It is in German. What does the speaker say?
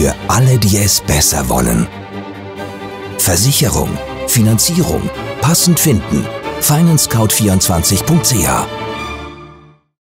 Für alle, die es besser wollen. Versicherung, Finanzierung, passend finden. FinanceScout24.ch